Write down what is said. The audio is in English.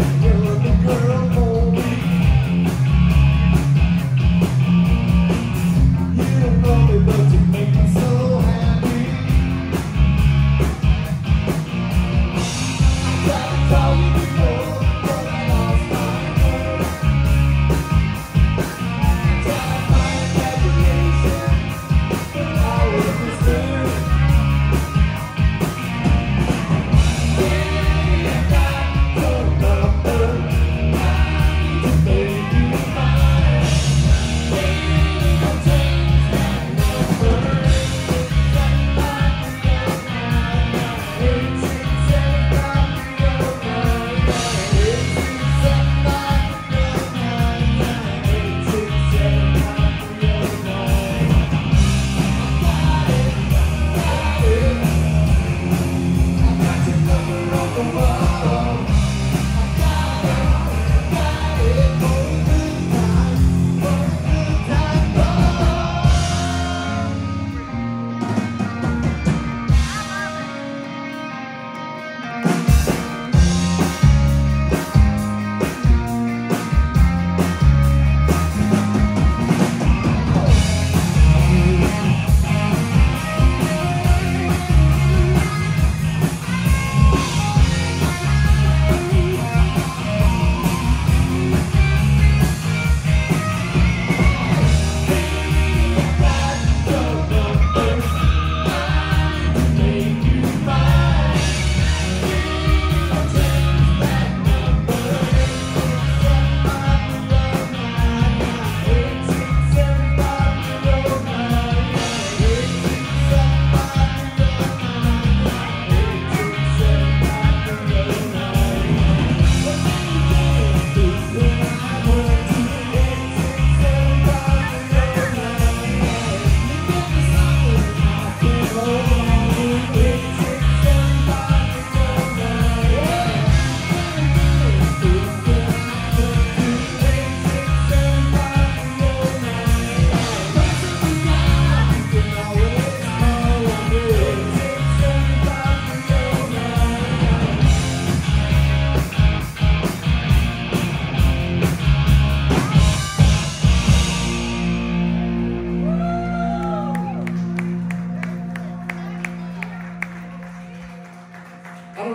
you.